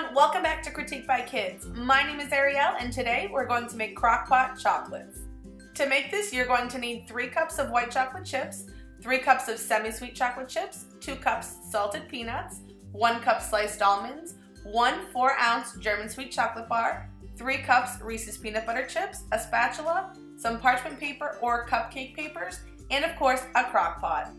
everyone, welcome back to Critique by Kids. My name is Ariel and today we're going to make crock-pot chocolates. To make this, you're going to need 3 cups of white chocolate chips, 3 cups of semi-sweet chocolate chips, 2 cups salted peanuts, 1 cup sliced almonds, 1 4 ounce German sweet chocolate bar, 3 cups Reese's peanut butter chips, a spatula, some parchment paper or cupcake papers, and of course a crock pot.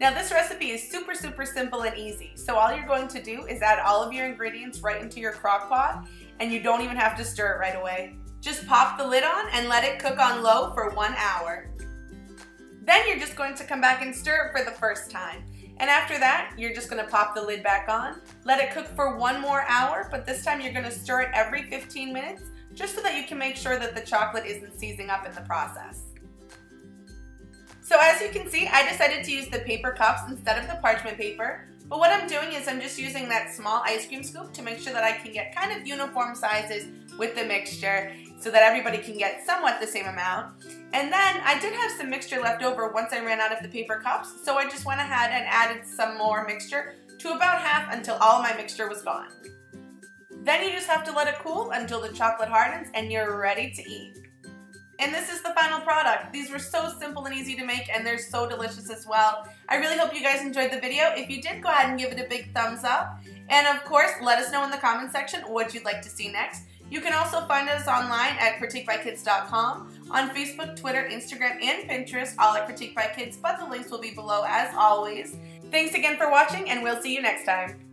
Now this recipe is super, super simple and easy. So all you're going to do is add all of your ingredients right into your crock pot and you don't even have to stir it right away. Just pop the lid on and let it cook on low for one hour. Then you're just going to come back and stir it for the first time. And after that, you're just gonna pop the lid back on, let it cook for one more hour, but this time you're gonna stir it every 15 minutes, just so that you can make sure that the chocolate isn't seizing up in the process. So as you can see, I decided to use the paper cups instead of the parchment paper. But what I'm doing is I'm just using that small ice cream scoop to make sure that I can get kind of uniform sizes with the mixture so that everybody can get somewhat the same amount. And then I did have some mixture left over once I ran out of the paper cups, so I just went ahead and added some more mixture to about half until all my mixture was gone. Then you just have to let it cool until the chocolate hardens and you're ready to eat. And this is the final product. These were so simple and easy to make and they're so delicious as well. I really hope you guys enjoyed the video. If you did, go ahead and give it a big thumbs up. And of course, let us know in the comment section what you'd like to see next. You can also find us online at critiquebykids.com, on Facebook, Twitter, Instagram, and Pinterest, all at Critique by Kids, but the links will be below as always. Thanks again for watching, and we'll see you next time.